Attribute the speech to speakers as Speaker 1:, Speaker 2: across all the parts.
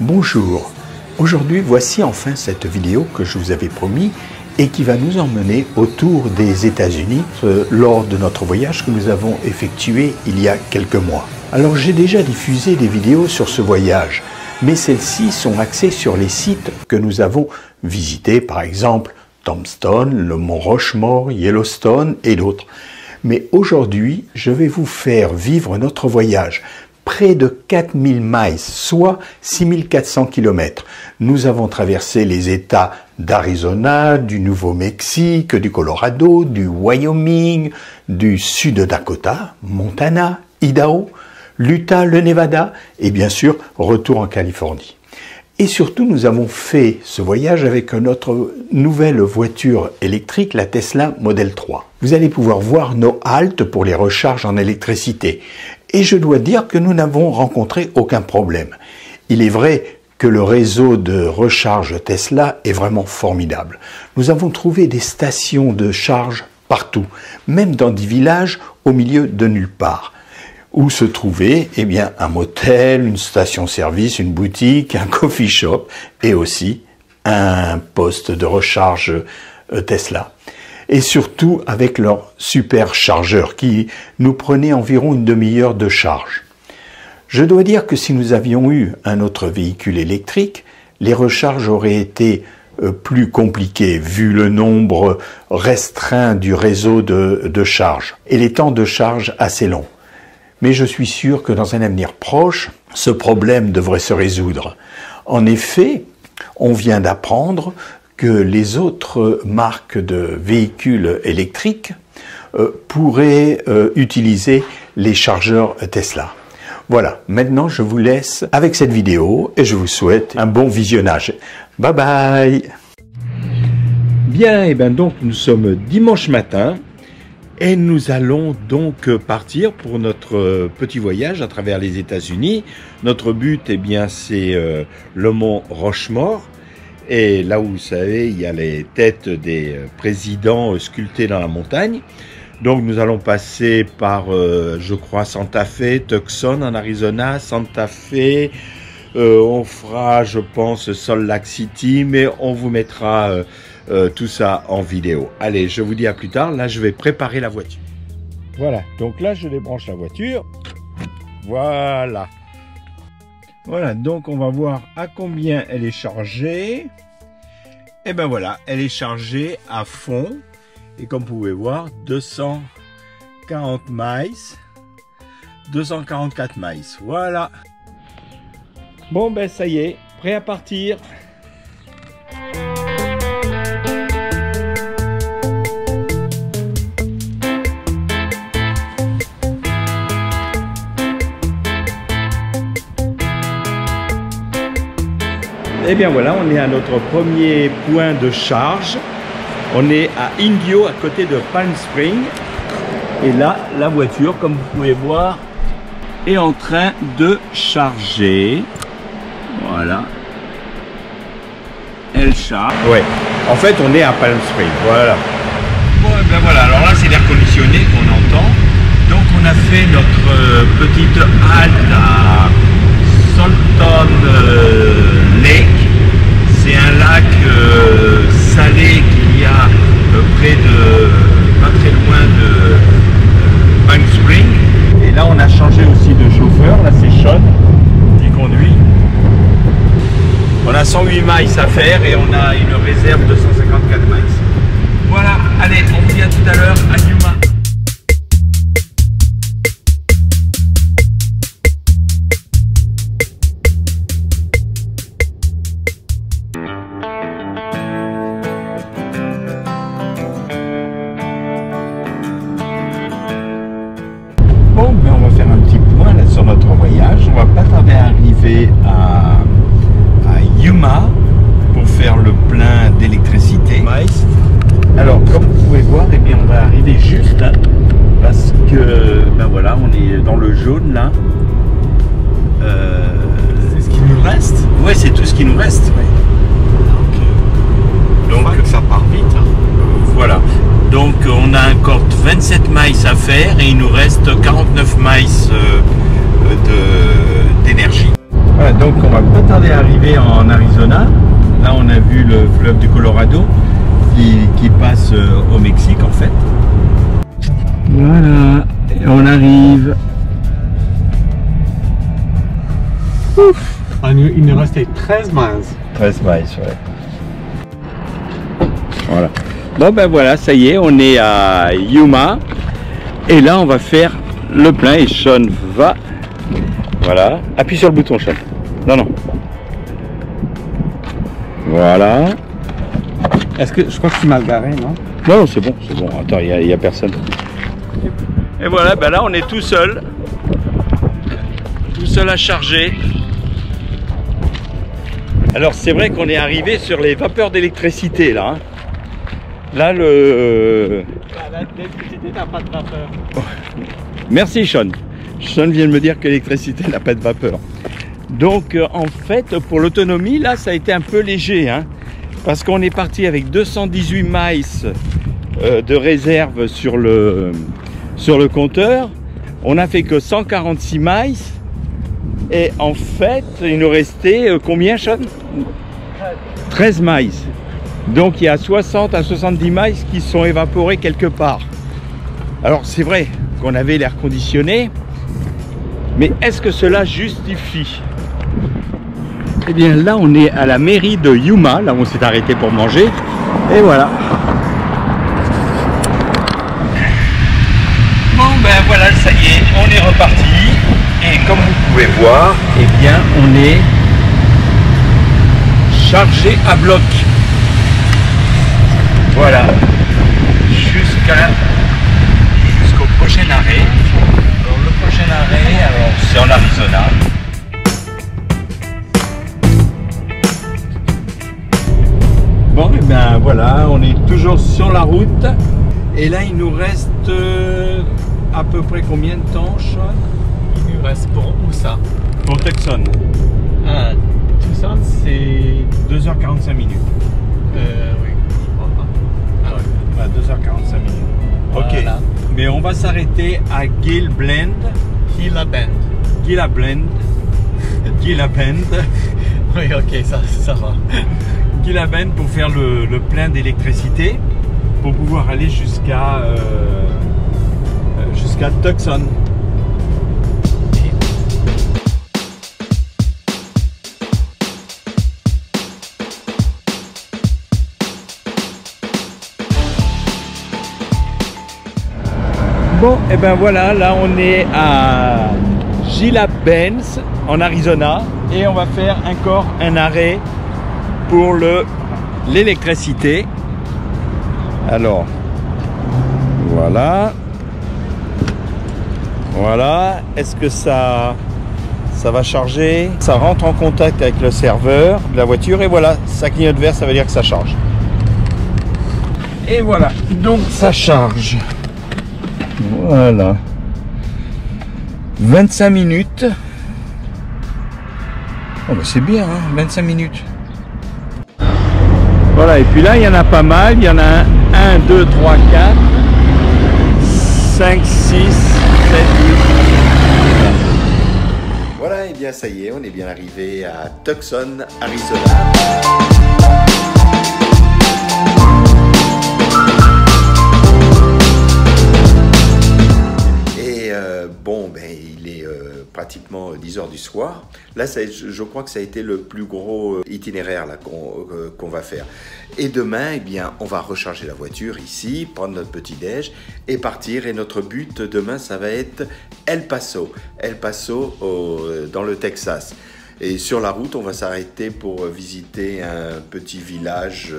Speaker 1: Bonjour, aujourd'hui voici enfin cette vidéo que je vous avais promis et qui va nous emmener autour des États-Unis euh, lors de notre voyage que nous avons effectué il y a quelques mois. Alors j'ai déjà diffusé des vidéos sur ce voyage, mais celles-ci sont axées sur les sites que nous avons visités, par exemple Tombstone, le mont Rochemort, Yellowstone et d'autres. Mais aujourd'hui, je vais vous faire vivre notre voyage près de 4000 miles, soit 6400 km. Nous avons traversé les États d'Arizona, du Nouveau-Mexique, du Colorado, du Wyoming, du Sud Dakota, Montana, Idaho, l'Utah, le Nevada et bien sûr retour en Californie. Et surtout, nous avons fait ce voyage avec notre nouvelle voiture électrique, la Tesla Model 3. Vous allez pouvoir voir nos haltes pour les recharges en électricité. Et je dois dire que nous n'avons rencontré aucun problème. Il est vrai que le réseau de recharge Tesla est vraiment formidable. Nous avons trouvé des stations de charge partout, même dans des villages au milieu de nulle part où se trouvait eh un motel, une station-service, une boutique, un coffee shop et aussi un poste de recharge euh, Tesla. Et surtout avec leur super chargeur qui nous prenait environ une demi-heure de charge. Je dois dire que si nous avions eu un autre véhicule électrique, les recharges auraient été euh, plus compliquées vu le nombre restreint du réseau de, de charge et les temps de charge assez longs mais je suis sûr que dans un avenir proche, ce problème devrait se résoudre. En effet, on vient d'apprendre que les autres marques de véhicules électriques euh, pourraient euh, utiliser les chargeurs Tesla. Voilà, maintenant je vous laisse avec cette vidéo et je vous souhaite un bon visionnage. Bye bye Bien, et bien donc nous sommes dimanche matin et nous allons donc partir pour notre euh, petit voyage à travers les États-Unis. Notre but, eh bien, c'est le mont Rochemort. Et là où vous savez, il y a les têtes des euh, présidents sculptés dans la montagne. Donc nous allons passer par, je crois, Santa Fe, Tucson en Arizona, Santa Fe. on fera, je pense, Salt Lake City, mais on vous mettra euh, tout ça en vidéo. Allez, je vous dis à plus tard. Là, je vais préparer la voiture. Voilà, donc là, je débranche la voiture. Voilà. Voilà, donc on va voir à combien elle est chargée. Et eh ben voilà, elle est chargée à fond. Et comme vous pouvez voir, 240 miles. 244 miles. Voilà. Bon, ben ça y est, prêt à partir. Et eh bien voilà, on est à notre premier point de charge. On est à Indio, à côté de Palm Spring. Et là, la voiture, comme vous pouvez voir, est en train de charger. Voilà. Elle charge. Ouais. En fait, on est à Palm Spring. Voilà. Bon, et bien voilà. Alors là, c'est l'air conditionné qu'on entend. Donc, on a fait notre euh, petite halte à Salton euh, c'est un lac euh, salé qu'il y a euh, près de, pas très loin de euh, Pine Spring. Et là, on a changé aussi de chauffeur. Là, c'est Sean qui conduit. On a 108 miles à faire et on a une réserve de 154 miles. Voilà, allez, on vous dit à tout à l'heure à Yuma. Et il nous reste 49 miles euh, d'énergie. Voilà, donc on va pas tarder à arriver en Arizona. Là, on a vu le fleuve du Colorado qui, qui passe euh, au Mexique en fait. Voilà, et on arrive.
Speaker 2: Ouf. Ah, il nous restait 13 miles.
Speaker 1: 13 miles, ouais. Voilà. Bon ben voilà, ça y est, on est à Yuma. Et là, on va faire le plein et Sean va. Voilà. Appuie sur le bouton, Sean. Non, non. Voilà.
Speaker 2: Est-ce que je crois que suis mal garé, non?
Speaker 1: Non, non, c'est bon, c'est bon. Attends, il n'y a, personne. Et voilà, ben là, on est tout seul. Tout seul à charger. Alors, c'est vrai qu'on est arrivé sur les vapeurs d'électricité, là. hein. Là, le...
Speaker 2: L'électricité n'a pas de vapeur.
Speaker 1: Merci, Sean. Sean vient de me dire que l'électricité n'a pas de vapeur. Donc, euh, en fait, pour l'autonomie, là, ça a été un peu léger. hein, parce qu'on est parti avec 218 miles euh, de réserve sur le, sur le compteur. On n'a fait que 146 miles. Et en fait, il nous restait euh, combien, Sean? 13 miles. Donc il y a 60 à 70 miles qui sont évaporés quelque part. Alors c'est vrai qu'on avait l'air conditionné, mais est-ce que cela justifie? Eh bien là on est à la mairie de Yuma, là où on s'est arrêté pour manger, et voilà. Bon ben voilà, ça y est, on est reparti, et comme vous pouvez voir, eh bien on est chargé à bloc. Voilà. Jusqu'au prochain arrêt. Alors le prochain arrêt, alors c'est en Arizona. Bon et bien voilà, on est toujours sur la route. Et là il nous reste euh, à peu près combien de temps, Sean?
Speaker 2: Il nous reste pour où ça?
Speaker 1: Pour Tucson.
Speaker 2: Ah, Tucson, c'est.
Speaker 1: 2h45 minutes.
Speaker 2: Euh,
Speaker 1: À 2h45 minutes. Ok.
Speaker 2: Voilà.
Speaker 1: Mais on va s'arrêter à Gill Blend.
Speaker 2: Gila Bend.
Speaker 1: Gila Blend. Gila Bend.
Speaker 2: Oui, ok, ça, ça va.
Speaker 1: Gila Bend pour faire le, le plein d'électricité pour pouvoir aller jusqu'à euh, euh, jusqu'à Tucson. Bon, et ben voilà, là on est à Gila Benz en Arizona et on va faire encore un arrêt pour le l'électricité. Alors, voilà. Voilà, est-ce que ça ça va charger? Ça rentre en contact avec le serveur de la voiture et voilà, ça clignote vert, ça veut dire que ça charge. Et voilà, donc ça charge. Voilà. 25 minutes. Oh bah c'est bien, hein, 25 minutes. Voilà, et puis là, il y en a pas mal. Il y en a 1, 2, 3, 4, 5, 6, 7, 8. Voilà, et bien ça y est, on est bien arrivé à Tucson, Arizona. Bon, ben, il est euh, pratiquement 10 heures du soir. Là, je, crois que ça a été le plus gros euh, itinéraire euh, qu'on va faire. Et demain, eh bien, on va recharger la voiture ici, prendre notre petit-déj et partir. Et notre but demain, ça va être El Paso. El Paso dans le Texas. Et sur la route, on va s'arrêter pour visiter un petit village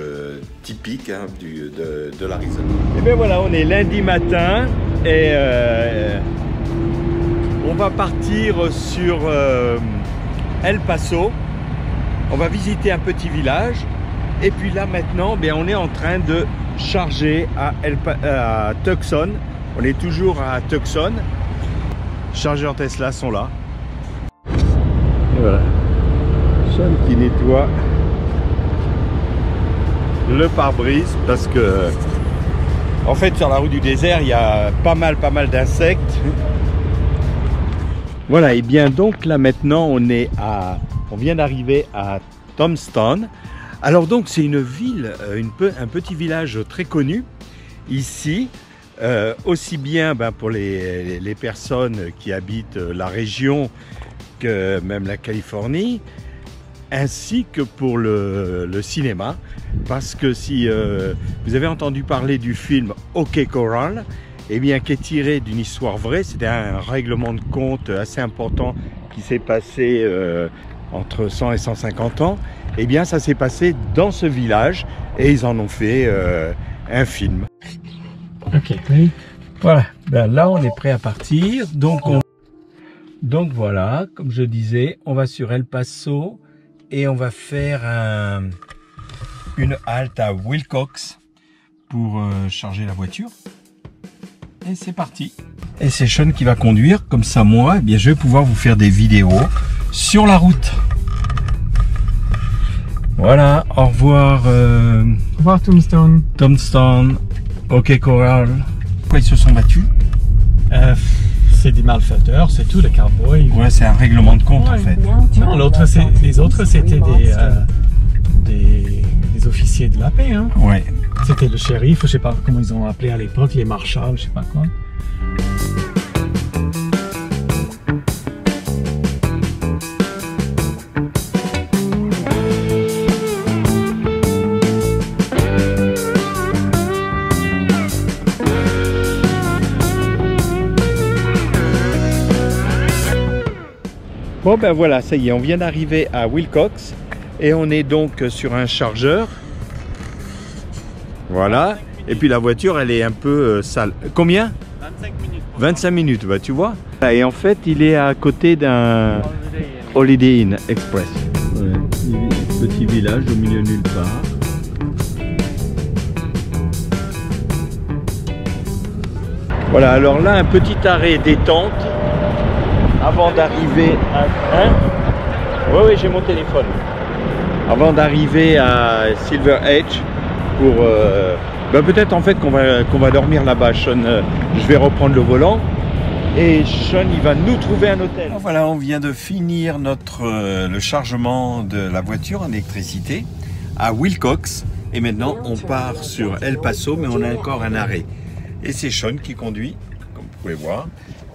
Speaker 1: typique hein, du- de, l'Arizona. Et bien voilà, on est lundi matin et on va partir sur euh, El Paso. On va visiter un petit village. Et puis là maintenant, ben, on est en train de charger Pa- à Tucson. On est toujours à Tucson. Chargeurs Tesla sont là. Et voilà. Sean qui nettoie le pare-brise parce que en fait sur la route du désert il y a pas mal pas mal d'insectes Voilà, et bien donc là maintenant on est à, on vient d'arriver à Tombstone. Alors donc c'est une ville, euh, un petit village très connu ici, euh, aussi bien ben, pour les, personnes qui habitent la région que même la Californie, ainsi que pour le, cinéma, parce que si euh, vous avez entendu parler du film OK Coral, eh bien, qui est tiré d'une histoire vraie. C'était un règlement de compte assez important qui s'est passé euh, entre 100 et 150 ans. Eh bien, ça s'est passé dans ce village et ils en ont fait euh, un film.
Speaker 2: Ok, ready?
Speaker 1: Voilà, ben là on est prêt à partir. Donc, on... Donc voilà, comme je disais, on va sur El Paso et on va faire un... une halte à Wilcox pour euh, charger la voiture. Et c'est parti. Et c'est Sean qui va conduire, comme ça moi, eh bien, je vais pouvoir vous faire des vidéos sur la route. Voilà, au revoir euh,
Speaker 2: Au revoir Tombstone.
Speaker 1: Tombstone, OK Coral. Pourquoi ils se sont battus
Speaker 2: Euh, c'est des malfaiteurs, c'est tout, les cowboys.
Speaker 1: Ouais, c'est un règlement de compte en fait.
Speaker 2: Non, l'autre, c'est, les autres, c'était des, euh, des officiers de la paix. Hein.
Speaker 1: Ouais.
Speaker 2: C'était le shérif, je sais pas comment ils ont appelé à l'époque, les marshals, je sais pas quoi.
Speaker 1: Bon ben voilà, ça y est, on vient d'arriver à Wilcox et on est donc sur un chargeur. Voilà. Et puis la voiture, elle est un peu euh, sale. Combien?
Speaker 2: 25 minutes.
Speaker 1: 25 minutes, bah, tu vois. Et en fait, il est à côté d'un Holiday Inn Express. petit village au milieu nulle part. Voilà, alors là, un petit arrêt détente avant d'arriver à... Hein? Oui, oui, j'ai mon téléphone. Avant d'arriver à Silver Edge pour... euh, ben, peut-être en fait qu'on va, qu'on va dormir là-bas. Sean, euh, je vais reprendre le volant. Et Sean, il va nous trouver un hôtel. Voilà, on vient de finir notre, euh, le chargement de la voiture en électricité à Wilcox. Et maintenant, on part sur El Paso, mais on a encore un arrêt. Et c'est Sean qui conduit, comme vous pouvez voir.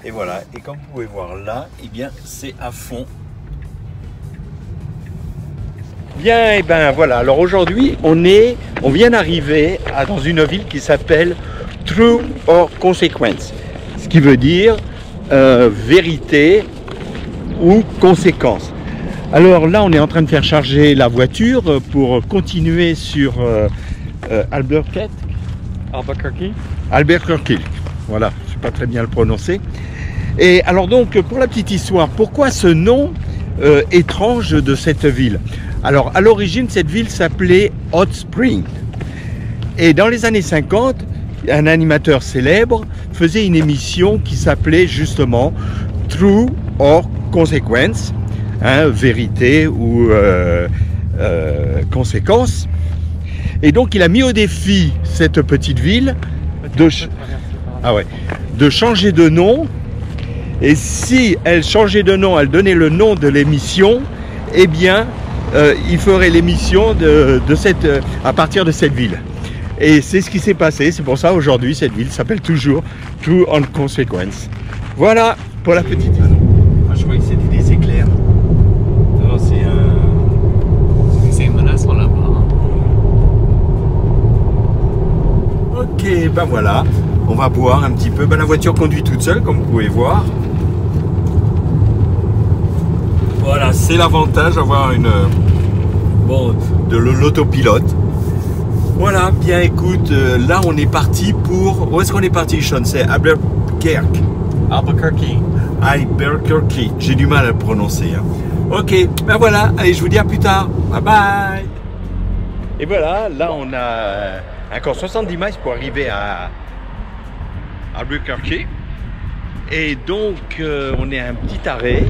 Speaker 1: Et voilà, et comme vous pouvez voir là, eh bien, c'est à fond. Bien, et ben voilà. Alors aujourd'hui, on est, on vient d'arriver dans une ville qui s'appelle True or Consequence, ce qui veut dire euh, vérité ou conséquence. Alors là, on est en train de faire charger la voiture pour continuer sur euh, euh, Albuquerque.
Speaker 2: Albuquerque.
Speaker 1: Albuquerque. Voilà, je ne sais pas très bien le prononcer. Et alors donc, pour la petite histoire, pourquoi ce nom euh, étrange de cette ville Alors, à l'origine, cette ville s'appelait Hot Spring. Et dans les années 50, un animateur célèbre faisait une émission qui s'appelait justement True or Consequence, hein, vérité ou euh, euh, conséquence. Et donc, il a mis au défi cette petite ville de, ch- ah ouais, de changer de nom. Et si elle changeait de nom, elle donnait le nom de l'émission, eh bien, euh, il ferait l'émission de, cette, euh, à partir de cette ville. Et c'est ce qui s'est passé. C'est pour ça aujourd'hui, cette ville s'appelle toujours True on Consequence. Voilà pour la petite. Ah, je croyais que c'était des éclairs. C'est un.
Speaker 2: C'est une menace là-bas. hein.
Speaker 1: Ok, ben voilà, on va boire un petit peu. Ben, la voiture conduit toute seule, comme vous pouvez voir. Voilà, c'est l'avantage d'avoir une bon de l'autopilote. Voilà, bien écoute, euh, là on est parti pour. Où est-ce qu'on est parti, Sean? C'est Albuquerque.
Speaker 2: Albuquerque.
Speaker 1: Albuquerque. J'ai du mal à le prononcer. hein. Ok, ben voilà, allez, je vous dis à plus tard. Bye bye. Et voilà, là on a euh, encore 70 miles pour arriver à Albuquerque. Et donc euh, on est à un petit arrêt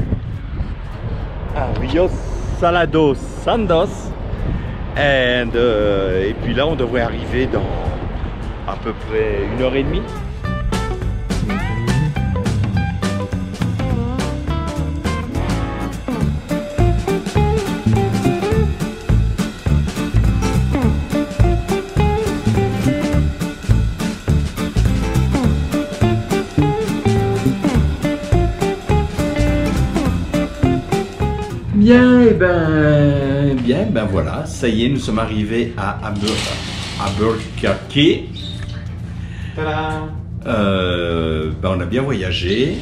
Speaker 1: Rio Salado Sandos. And, euh, et puis là on devrait arriver dans à peu près une heure et demie. Ben voilà, ça y est, nous sommes arrivés à Albuquerque. Euh, ben on a bien voyagé.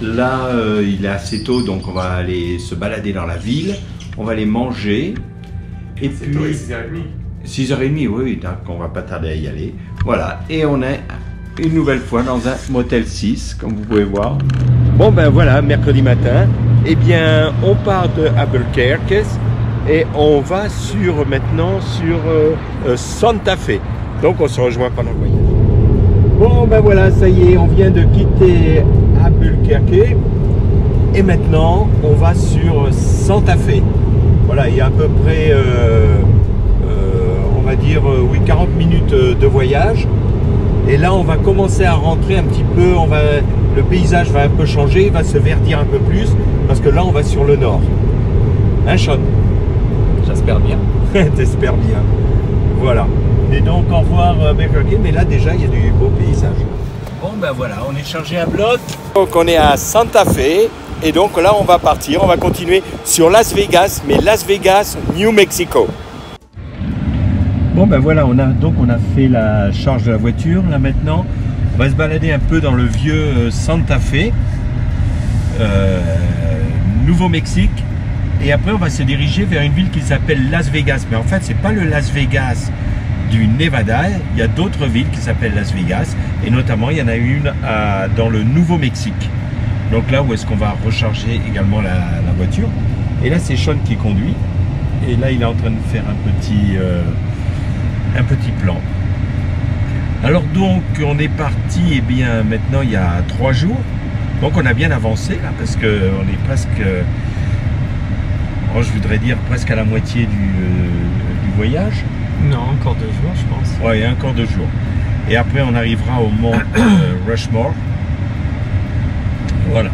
Speaker 1: Là, euh, il est assez tôt, donc on va aller se balader dans la ville. On va aller manger. Et puis. 6h30. 6h30, oui, donc on va pas tarder à y aller. Voilà, et on est une nouvelle fois dans un motel 6, comme vous pouvez voir. Bon ben voilà, mercredi matin, eh bien on part de Albuquerque et on va sur maintenant sur euh, euh, Santa Fe. Donc on se rejoint pendant le voyage. Bon ben voilà, ça y est, on vient de quitter Albuquerque et maintenant on va sur Santa Fe. Voilà, il y a à peu près, euh, on va dire, oui, 40 minutes de voyage. Et là, on va commencer à rentrer un petit peu, on va, le paysage va un peu changer, va se verdir un peu plus, parce que là, on va sur le nord. Hein, Sean?
Speaker 2: Bien.
Speaker 1: T'espères bien. Voilà. Et donc, au revoir euh, mais là, déjà, il y a du beau paysage. Bon, ben voilà, on est chargé à bloc. Donc, on est à Santa Fe. Et donc là, on va partir, on va continuer sur Las Vegas, mais Las Vegas, New Mexico. Bon ben voilà, on a donc on a fait la charge de la voiture. Là maintenant, on va se balader un peu dans le vieux euh, Santa Fe, euh, Nouveau-Mexique. Et après, on va se diriger vers une ville qui s'appelle Las Vegas. Mais en fait, c'est pas le Las Vegas du Nevada. Il y a d'autres villes qui s'appellent Las Vegas. Et notamment, il y en a une dans le Nouveau-Mexique. Donc là où est-ce qu'on va recharger également la, voiture. Et là, c'est Sean qui conduit. Et là, il est en train de faire un petit... Euh, un petit plan. Alors donc on est parti et eh bien maintenant il y a trois jours. Donc on a bien avancé là parce que on est presque oh, je voudrais dire presque à la moitié du, euh, voyage.
Speaker 2: Non, encore deux jours je pense.
Speaker 1: Ouais, encore deux jours. Et après on arrivera au mont euh, Rushmore. Voilà.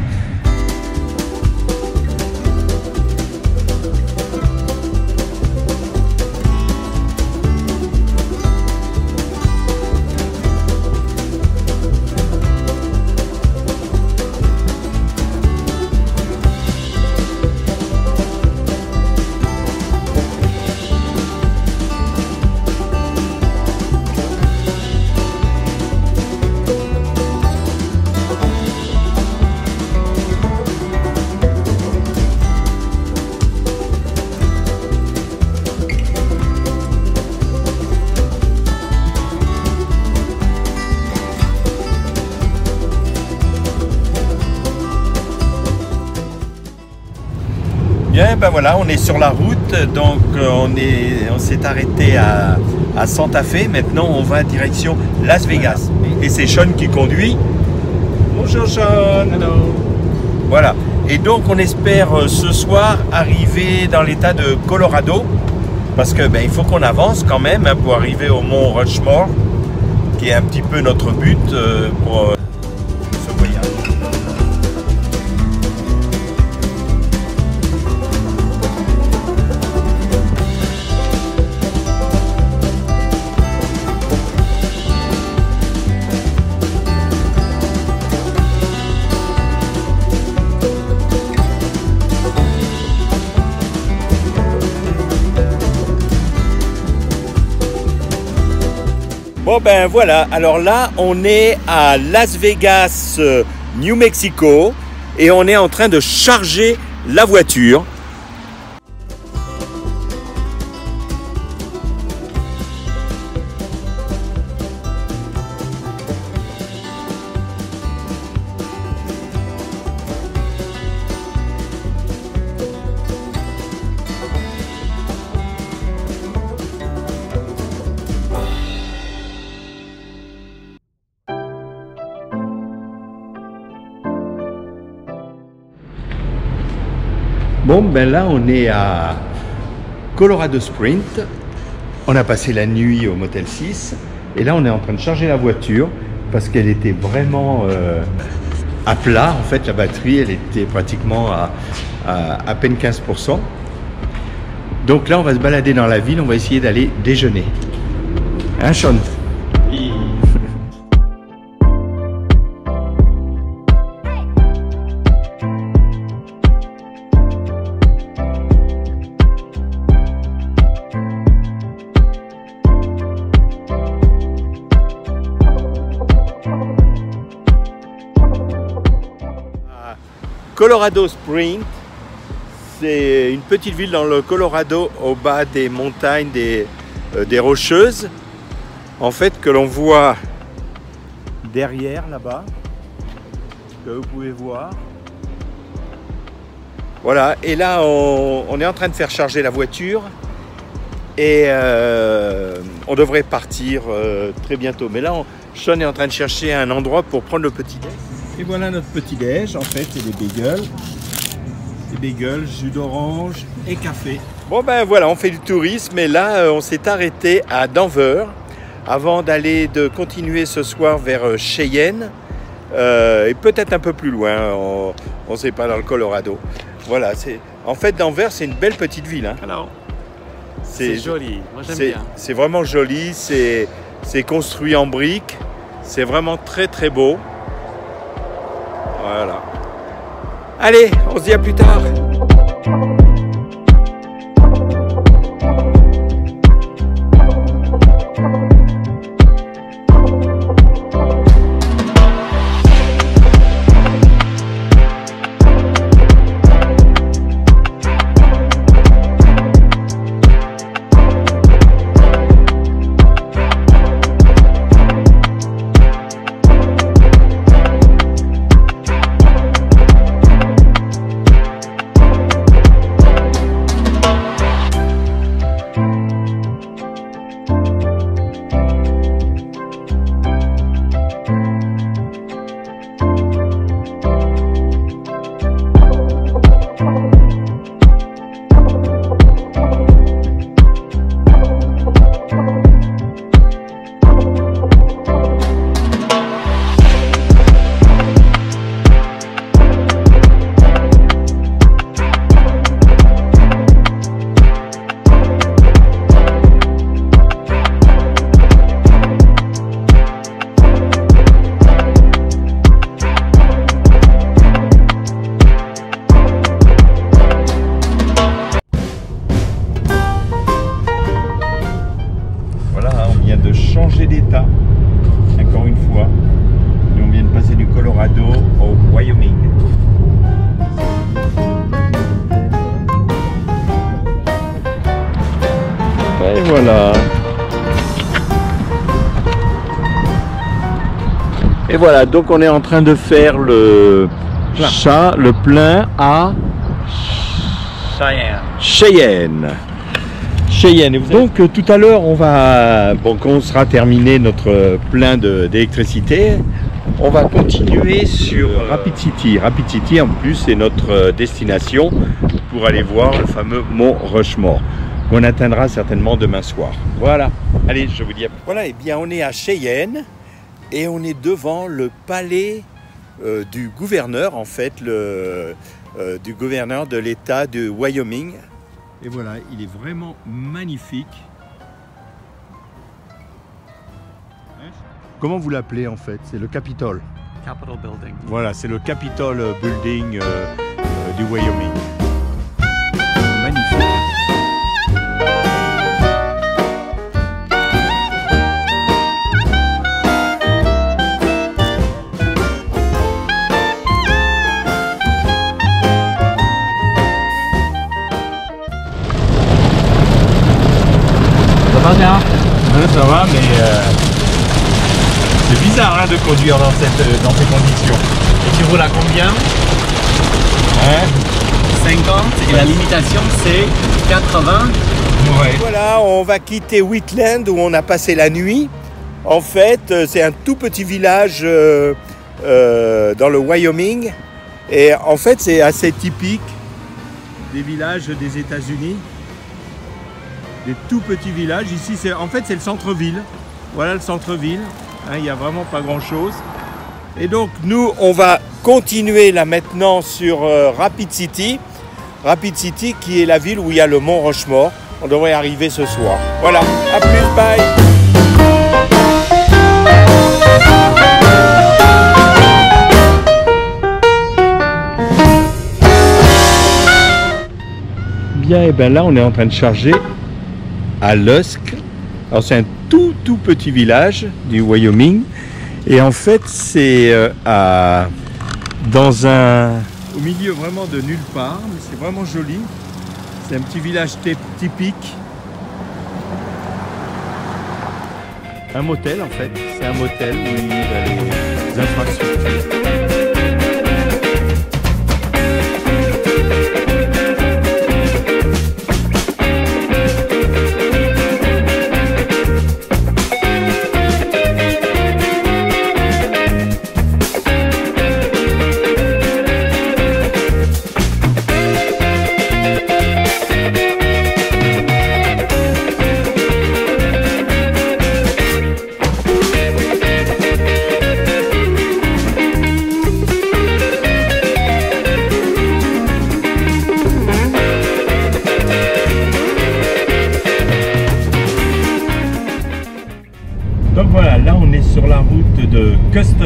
Speaker 1: Bien, ben voilà, on est sur la route, donc euh, on est, on s'est arrêté à, Santa Fe. Maintenant, on va direction Las Vegas. Et c'est Sean qui conduit. Bonjour Sean.
Speaker 2: Hello.
Speaker 1: Voilà. Et donc, on espère euh, ce soir arriver dans l'état de Colorado, parce que ben, il faut qu'on avance quand même hein, pour arriver au mont Rushmore, qui est un petit peu notre but euh, pour ben voilà, alors là on est à Las Vegas, euh, New Mexico et on est en train de charger la voiture Ben là, on est à Colorado Sprint. On a passé la nuit au Motel 6. Et là, on est en train de charger la voiture parce qu'elle était vraiment euh, à plat. En fait, la batterie, elle était pratiquement à, à, peine 15%. Donc là, on va se balader dans la ville. On va essayer d'aller déjeuner. Hein, Sean? Colorado Springs. C'est une petite ville dans le Colorado au bas des montagnes des, euh, des Rocheuses. En fait, que l'on voit derrière là-bas, que vous pouvez voir. Voilà, et là on, est en train de faire charger la voiture et euh, on devrait partir euh, très bientôt. Mais là, Sean est en train de chercher un endroit pour prendre le petit déj. Et voilà notre petit déj. En fait, c'est des bagels, des bagels, jus d'orange et café. Bon ben voilà, on fait du tourisme. Et là, euh, on s'est arrêté à Denver avant d'aller de continuer ce soir vers euh, Cheyenne euh, et peut-être un peu plus loin. On ne sait pas dans le Colorado. Voilà, c'est en fait Denver, c'est une belle petite ville. hein.
Speaker 2: Alors, c'est joli. Moi, j'aime bien.
Speaker 1: C'est vraiment joli, c'est c'est construit en briques, c'est vraiment très très beau. Allez, on se dit à plus tard. Donc on est en train de faire le chat, le plein à
Speaker 2: Cheyenne.
Speaker 1: Cheyenne. Cheyenne. Et vous- Donc euh, tout à l'heure, on va, bon, quand on sera terminé notre plein de- d'électricité, on va continuer sur Rapid City. Rapid City, en plus, c'est notre euh, destination pour aller voir le fameux mont Rushmore qu'on atteindra certainement demain soir. Voilà. Allez, je vous dis. à- Voilà. Et bien, on est à Cheyenne et on est devant le palais euh, du gouverneur, en fait, le, euh, du gouverneur de l'État de Wyoming. Et voilà, il est vraiment magnifique. Comment vous l'appelez en fait? C'est le Capitole.
Speaker 2: Capitol Building.
Speaker 1: Voilà, c'est le Capitol Building euh, euh, du Wyoming.
Speaker 2: Conduire dans, cette, euh, dans ces conditions. Et tu roules à combien
Speaker 1: Hein
Speaker 2: 50 et la limitation c'est 80. Ouais.
Speaker 1: Voilà, on va quitter Wheatland où on a passé la nuit. En fait, euh, c'est un tout petit village euh, euh, dans le Wyoming. Et en fait, c'est assez typique des villages des États-Unis. Des tout petits villages. Ici, c'est en fait, c'est le centre-ville. Voilà le centre-ville. Hein, Il n'y a vraiment pas grand-chose. Et donc, nous, on va continuer là maintenant sur euh, Rapid City. Rapid City, qui est la ville où il y a le mont Rochemort. On devrait arriver ce soir. Voilà, à plus, bye Bien, et bien là, on est en train de charger à Lusk. Alors, c'est un tout, tout petit village du Wyoming. Et en fait, c'est euh, à- dans un au milieu vraiment de nulle part, mais c'est vraiment joli. C'est un petit village typique. Un motel en fait, c'est un motel où il y a les infrastructures.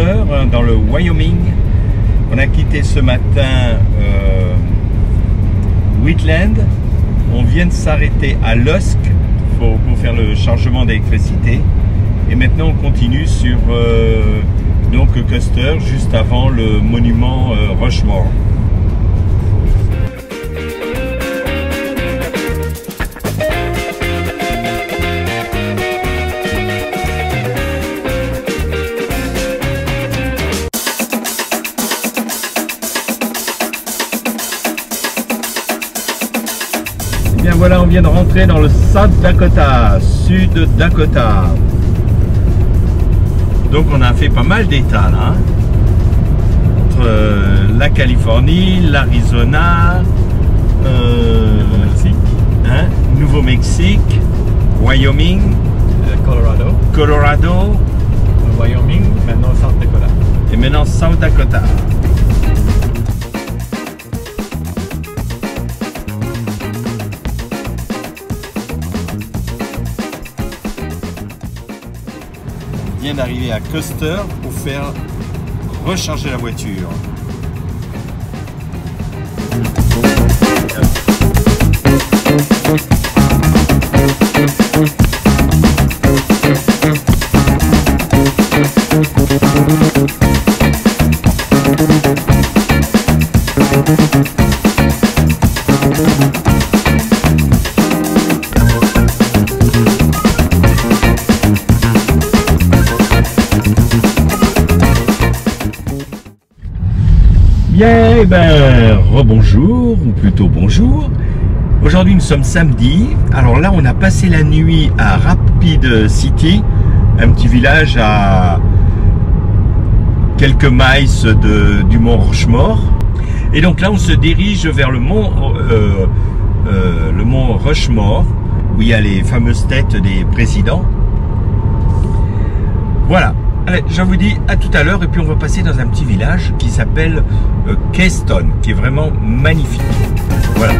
Speaker 1: Hein, dans le Wyoming. On a quitté ce matin euh, Wheatland. On vient de s'arrêter à Lusk pour, faire le chargement d'électricité. Et maintenant on continue sur euh, donc Custer, juste avant le monument euh, Rushmore. Vient de rentrer dans le South Dakota, Sud Dakota. Donc on a fait pas mal d'états là. Hein. Entre euh, la Californie, l'Arizona, euh, hein, Nouveau-Mexique, Wyoming,
Speaker 2: euh, Colorado,
Speaker 1: Colorado,
Speaker 2: Wyoming, maintenant South Dakota.
Speaker 1: Et maintenant South Dakota. D'arriver à Custer pour faire recharger la voiture. Rebonjour, ou plutôt bonjour. Aujourd'hui, nous sommes samedi. Alors là, on a passé la nuit à Rapid City, un petit village à quelques miles de, du mont Rushmore. Et donc là, on se dirige vers le mont, euh, euh, où il y a les fameuses têtes des présidents. Voilà, Allez, je vous dis à tout à l'heure et puis on va passer dans un petit village qui s'appelle Keston, qui est vraiment magnifique. Voilà.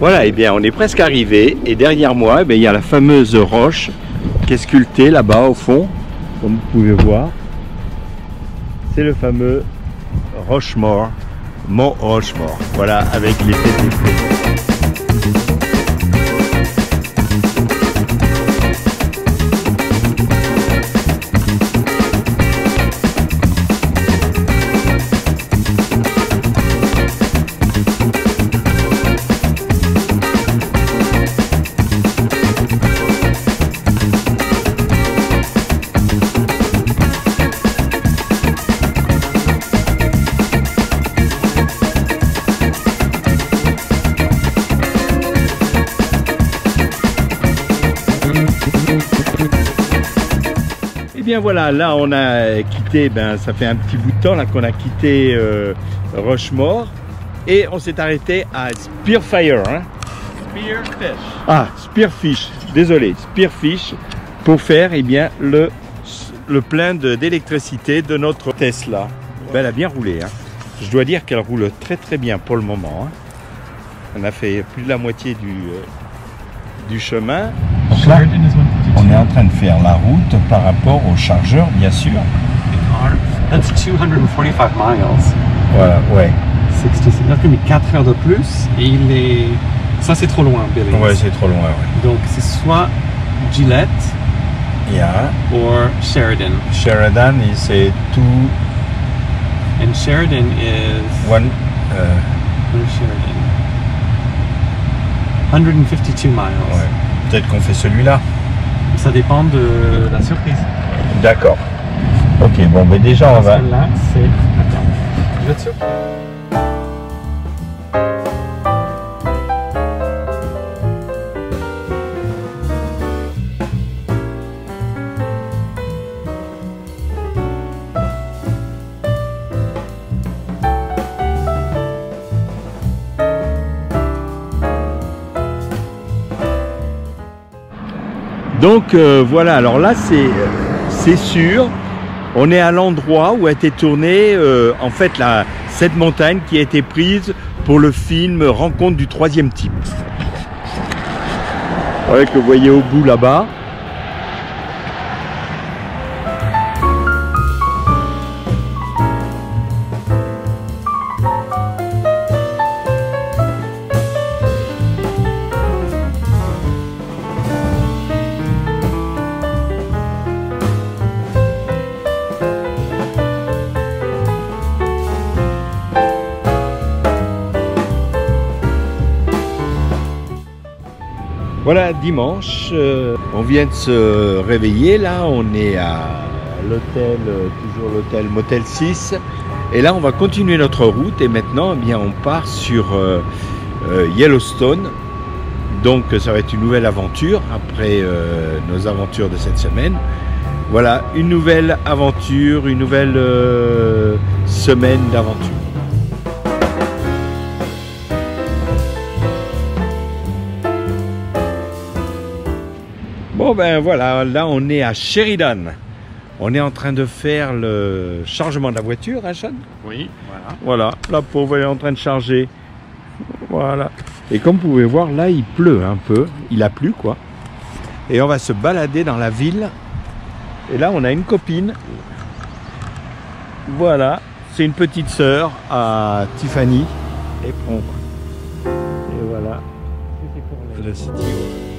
Speaker 1: Voilà, et eh bien on est presque arrivé et derrière moi, eh il y a la fameuse roche qui est sculptée là-bas au fond, comme vous pouvez voir. C'est le fameux Rochemort, Mont Rochemort. Voilà, avec les têtes voilà, là on a quitté, ben ça fait un petit bout de temps là qu'on a quitté euh, Rushmore et on s'est arrêté à Spearfire. Hein.
Speaker 2: Spearfish.
Speaker 1: Ah, Spearfish, désolé, Spearfish pour faire eh bien, le, le plein d'électricité de, notre Tesla. Ben, elle a bien roulé. Hein. Je dois dire qu'elle roule très très bien pour le moment. Hein. On a fait plus de la moitié du, euh, du chemin. Train de faire la route par rapport au chargeur, bien sûr.
Speaker 2: That's 245 miles.
Speaker 1: Voilà, ouais.
Speaker 2: 66. Donc, il met 4 heures de plus et il est. Ça, c'est trop loin, Billy.
Speaker 1: Ouais, c'est trop loin, ouais.
Speaker 2: Donc, c'est soit Gillette
Speaker 1: Yeah.
Speaker 2: or Sheridan.
Speaker 1: Sheridan is a two,
Speaker 2: And Sheridan is.
Speaker 1: one,
Speaker 2: Where's Sheridan? 152 miles.
Speaker 1: ouais. Peut-être qu'on fait celui-là.
Speaker 2: Ça dépend de la surprise.
Speaker 1: D'accord. Ok, bon, mais déjà, on va.
Speaker 2: Là, c'est. Attends. Je vais sûr?
Speaker 1: Donc euh, voilà, alors là c'est sûr, on est à l'endroit où a été tournée euh, en fait la, cette montagne qui a été prise pour le film Rencontre du troisième type. Ouais, que vous voyez au bout là-bas. Voilà, dimanche, euh, on vient de se réveiller là, on est à l'hôtel, euh, toujours l'hôtel Motel 6. Et là, on va continuer notre route et maintenant, eh bien, on part sur euh, Yellowstone. Donc, ça va être une nouvelle aventure après nos aventures de cette semaine. Voilà, une nouvelle aventure, une nouvelle semaine d'aventure. Bon ben voilà, là on est à Sheridan. On est en train de faire le chargement de la voiture, hein Sean?
Speaker 2: Oui, voilà.
Speaker 1: Voilà, la pauvre est en train de charger. Voilà. Et comme vous pouvez voir, là il pleut un peu. Il a plu quoi. Et on va se balader dans la ville. Et là on a une copine. Voilà, c'est une petite sœur à Tiffany. Et prends. Et voilà. Le city.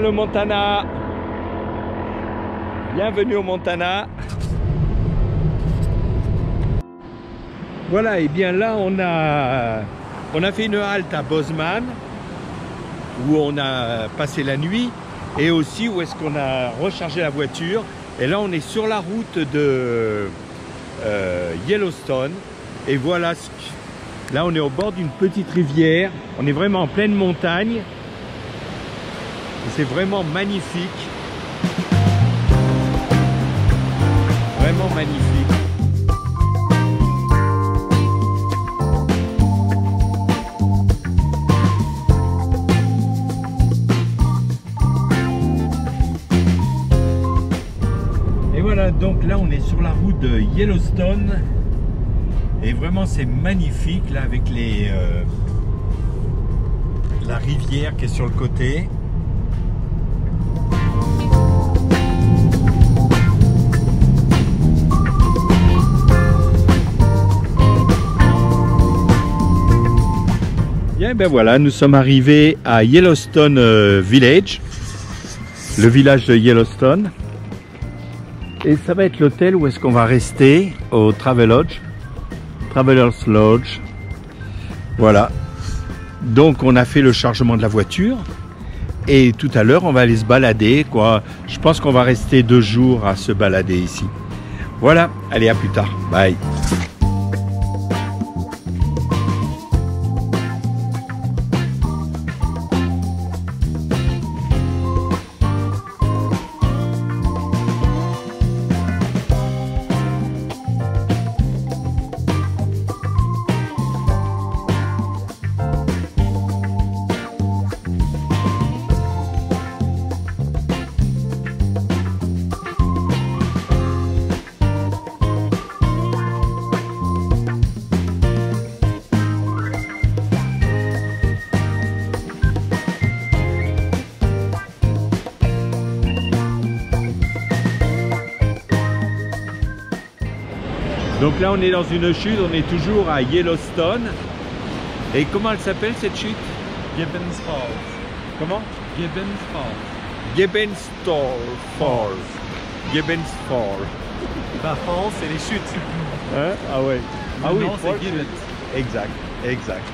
Speaker 1: Le Montana. Bienvenue au Montana. Voilà, et bien là on a on a fait une halte à Bozeman où on a passé la nuit et aussi où est-ce qu'on a rechargé la voiture. Et là on est sur la route de euh, Yellowstone et voilà que- là on est au bord d'une petite rivière. On est vraiment en pleine montagne. C'est vraiment magnifique. Vraiment magnifique. Et voilà, donc là on est sur la route de Yellowstone. Et vraiment c'est magnifique là avec euh, la rivière qui est sur le côté. Bien, ben voilà, nous sommes arrivés à Yellowstone euh, Village, le village de Yellowstone. Et ça va être l'hôtel où est-ce qu'on va rester au Travelodge, Travelers Lodge. Voilà. Donc on a fait le chargement de la voiture et tout à l'heure on va aller se balader quoi. Je pense qu'on va rester deux jours à se balader ici. Voilà, allez à plus tard. Bye. On est dans une chute, on est toujours à Yellowstone. Et comment elle s'appelle cette chute?
Speaker 2: Gibbons Falls.
Speaker 1: Comment?
Speaker 2: Gibbons Falls.
Speaker 1: Gibbons Falls. Gibbons Falls.
Speaker 2: Bah, Falls, c'est les chutes.
Speaker 1: Hein? Ah ouais. Ah oui,
Speaker 2: c'est
Speaker 1: Falls,
Speaker 2: Gibbons.
Speaker 1: Exact, exact.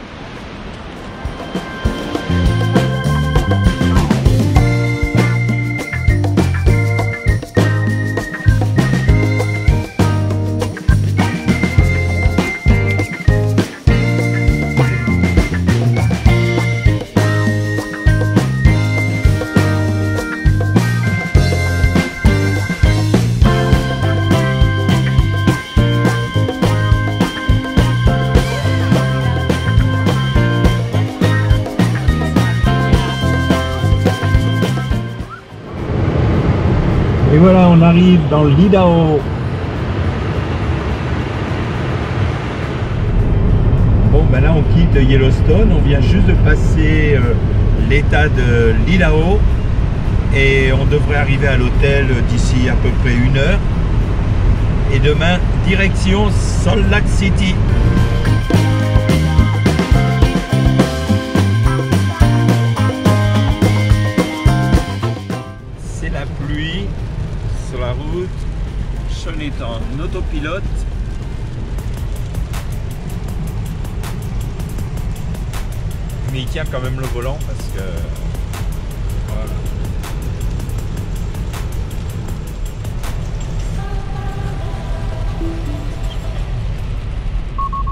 Speaker 1: Arrive dans l'Idaho. Bon, ben là, on quitte Yellowstone. On vient juste de passer euh, l'état de l'Idaho. Et on devrait arriver à l'hôtel d'ici à peu près une heure. Et demain, direction Salt Lake City. La route. Sean est en autopilote. Mais il tient quand même le volant parce que. Voilà.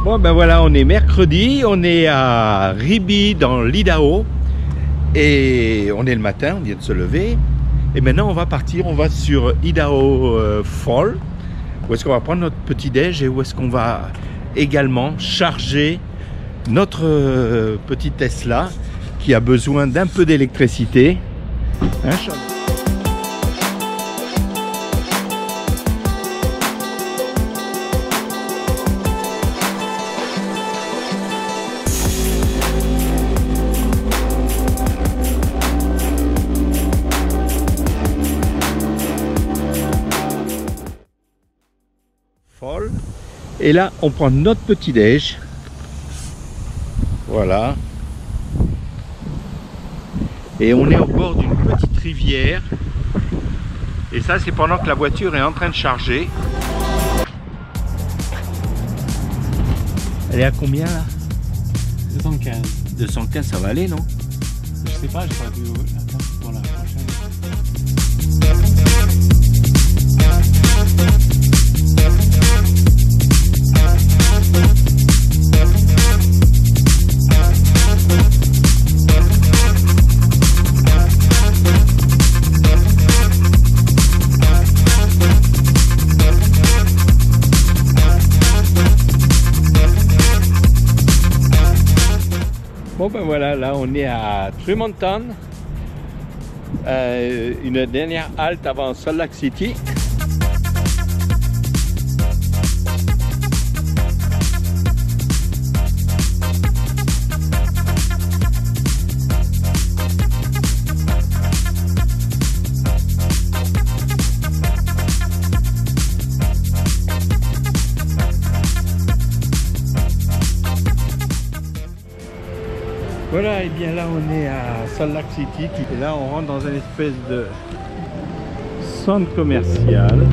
Speaker 1: Bon ben voilà, on est mercredi, on est à Ribi dans l'Idaho et on est le matin, on vient de se lever et maintenant on va partir, on va sur Idaho euh, Fall où est-ce qu'on va prendre notre petit déj et où est-ce qu'on va également charger notre euh, petit Tesla qui a besoin d'un peu d'électricité. Hein, Et là, on prend notre petit déj. Voilà. Et on est au bord d'une petite rivière. Et ça, c'est pendant que la voiture est en train de charger. Elle est à combien là?
Speaker 2: 215.
Speaker 1: 215, ça va aller, non?
Speaker 2: Je sais pas, j'ai pas vu. Attends, pour la prochaine.
Speaker 1: Là on est à Tremonton. Euh, une dernière halte avant Salt Lake City. Voilà, et bien là on est à Salt Lake City. Et là on rentre dans une espèce de centre commercial.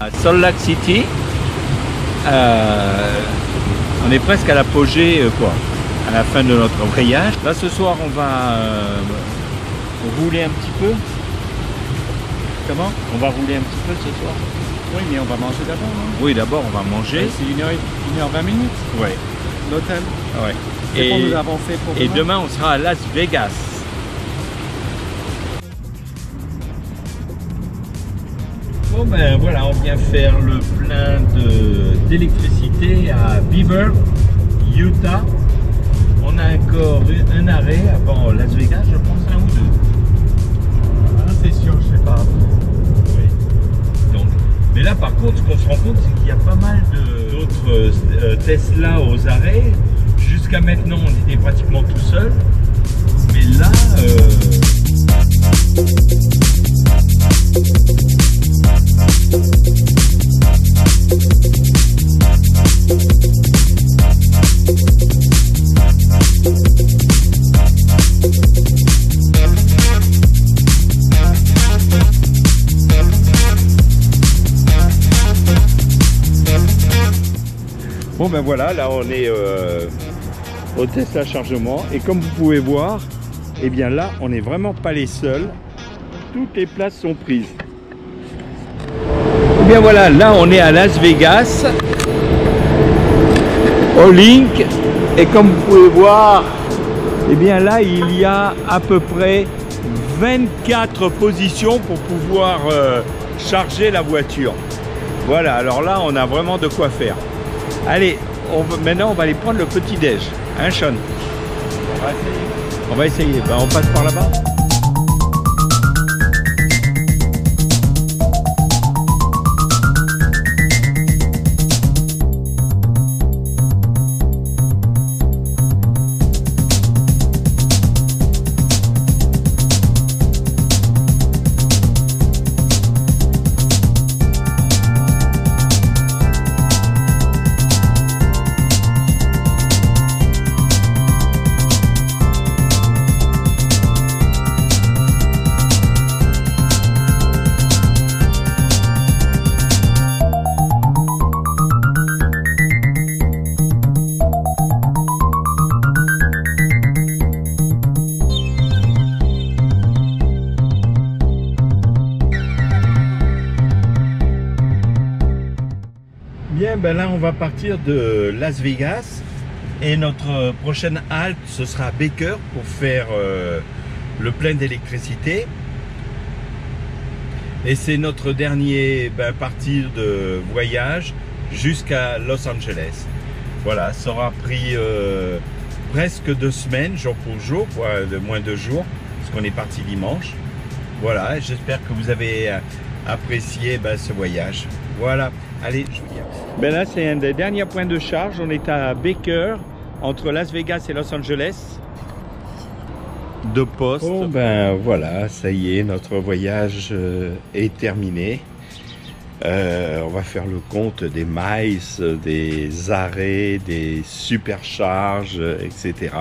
Speaker 1: À Salt Lake City, euh, on est presque à l'apogée euh, quoi la fin de notre voyage. Là ce soir on va euh, rouler un petit peu. Comment? On va rouler un petit peu ce soir.
Speaker 2: Oui, mais on va manger d'abord, non
Speaker 1: Oui d'abord on va manger.
Speaker 2: C'est 1h20 minutes,
Speaker 1: Ouais.
Speaker 2: l'hôtel.
Speaker 1: ouais.
Speaker 2: C'est pour
Speaker 1: Et,
Speaker 2: nous pour
Speaker 1: et demain on sera à Las Vegas. Bon ben voilà, on vient faire le plein de- d'électricité à Beaver, Utah. On a encore un- arrêt avant Las Vegas, je pense un ou deux.
Speaker 2: Ah, c'est sûr, je sais pas.
Speaker 1: Oui. Donc, mais là, par contre, ce qu'on se rend compte, c'est qu'il y a pas mal de- autres euh, Tesla aux arrêts. Jusqu'à maintenant, on était pratiquement tout seul. Mais là... Bon ben voilà, là on est euh, au Tesla chargement et comme vous pouvez voir, eh bien là on n'est vraiment pas les seuls. Toutes les places sont prises. Eh bien voilà, là on est à Las Vegas, au Link, et comme vous pouvez voir, eh bien là il y a à peu près 24 positions pour pouvoir euh, charger la voiture. Voilà, alors là on a vraiment de quoi faire. Allez, maintenant on va aller prendre le petit déj. Hein Sean? On va essayer. On va essayer. Ben, on passe par là-bas. Ben là on va partir de Las Vegas et notre prochaine halte ce sera Baker pour faire euh, le plein d'électricité. Et c'est notre dernier ben, de voyage jusqu'à Los Angeles. Voilà, ça aura pris euh, presque deux semaines, jour pour jour, de moins de jours, parce qu'on est parti dimanche. Voilà, j'espère que vous avez euh, apprécié ben, ce voyage. Voilà, allez, je vous dis. Ben là, c'est un des derniers points de charge. On est à Baker, entre Las Vegas et Los Angeles. De poste. Bon, ben voilà, ça y est, notre voyage euh, est terminé. Euh, on va faire le compte des miles, des arrêts, des supercharges, etc.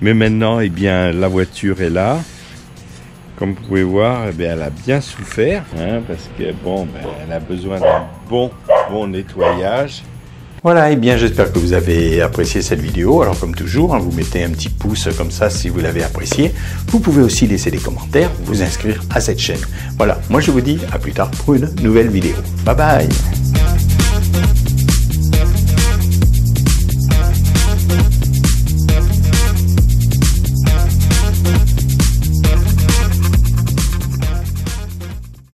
Speaker 1: Mais maintenant, eh bien, la voiture est là. Comme vous pouvez voir, eh elle a bien souffert, hein, parce que bon, ben, elle a besoin d'un bon bon nettoyage.
Speaker 3: Voilà, et bien j'espère que vous avez apprécié cette vidéo. Alors comme toujours, hein, vous mettez un petit pouce comme ça si vous l'avez apprécié. Vous pouvez aussi laisser des commentaires, vous inscrire à cette chaîne. Voilà, moi je vous dis à plus tard pour une nouvelle vidéo. Bye bye